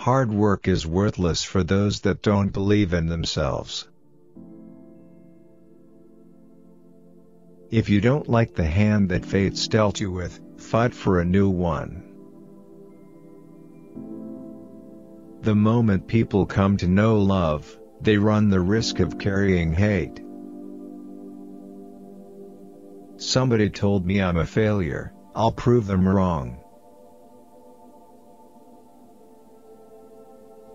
Hard work is worthless for those that don't believe in themselves. If you don't like the hand that fate's dealt you with, fight for a new one. The moment people come to know love, they run the risk of carrying hate. Somebody told me I'm a failure, I'll prove them wrong.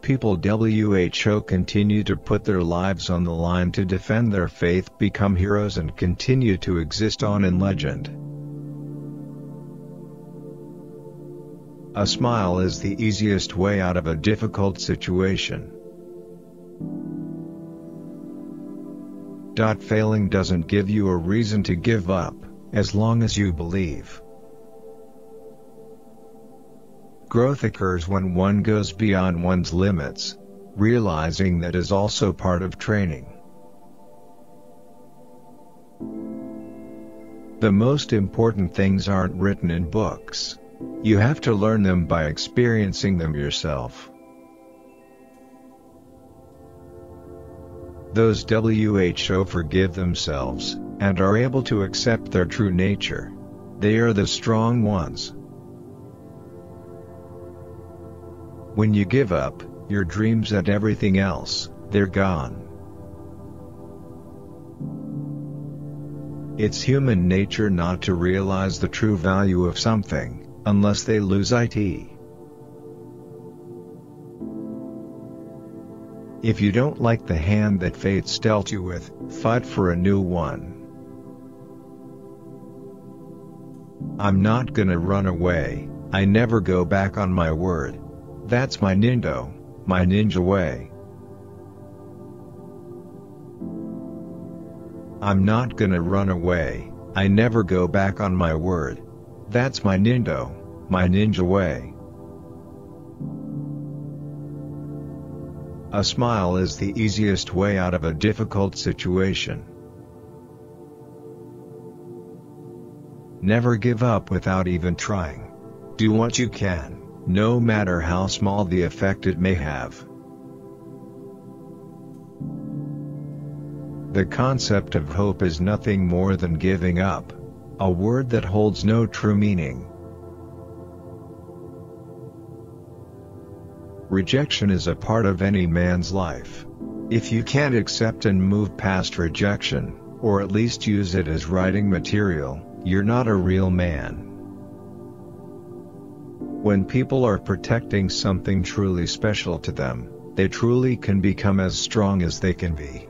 People WHO continue to put their lives on the line to defend their faith become heroes and continue to exist on in legend. A smile is the easiest way out of a difficult situation. Failing doesn't give you a reason to give up, as long as you believe. Growth occurs when one goes beyond one's limits. Realizing that is also part of training. The most important things aren't written in books. You have to learn them by experiencing them yourself. Those WHO forgive themselves, and are able to accept their true nature. They are the strong ones. When you give up, your dreams and everything else, they're gone. It's human nature not to realize the true value of something, unless they lose it. If you don't like the hand that fate's dealt you with, fight for a new one. I'm not gonna run away, I never go back on my word. That's my Nindo, my ninja way. I'm not gonna run away, I never go back on my word. That's my Nindo, my ninja way. A smile is the easiest way out of a difficult situation. Never give up without even trying. Do what you can no matter how small the effect it may have. The concept of hope is nothing more than giving up, a word that holds no true meaning. Rejection is a part of any man's life. If you can't accept and move past rejection, or at least use it as writing material, you're not a real man. When people are protecting something truly special to them, they truly can become as strong as they can be.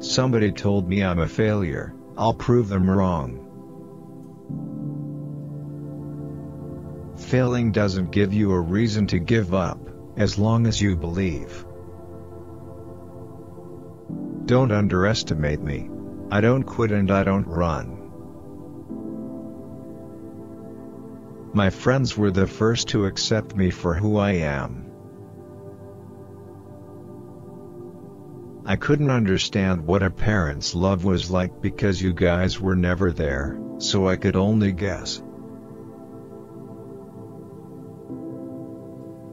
Somebody told me I'm a failure, I'll prove them wrong. Failing doesn't give you a reason to give up, as long as you believe. Don't underestimate me. I don't quit and I don't run. My friends were the first to accept me for who I am. I couldn't understand what a parent's love was like because you guys were never there, so I could only guess.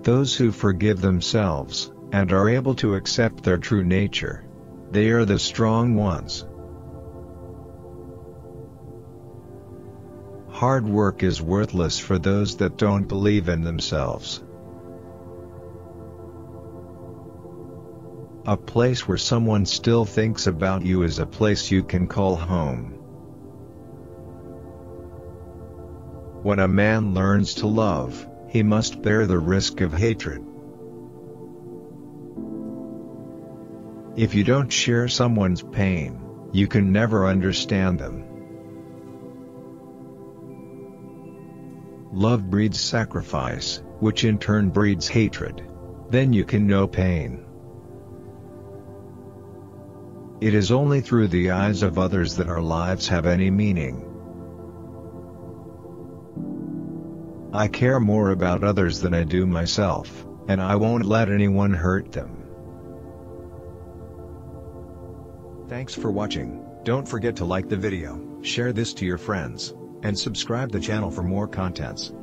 Those who forgive themselves, and are able to accept their true nature, they are the strong ones. Hard work is worthless for those that don't believe in themselves. A place where someone still thinks about you is a place you can call home. When a man learns to love, he must bear the risk of hatred. If you don't share someone's pain, you can never understand them. Love breeds sacrifice, which in turn breeds hatred. Then you can know pain. It is only through the eyes of others that our lives have any meaning. I care more about others than I do myself, and I won't let anyone hurt them. Thanks for watching, don't forget to like the video, share this to your friends and subscribe the channel for more contents.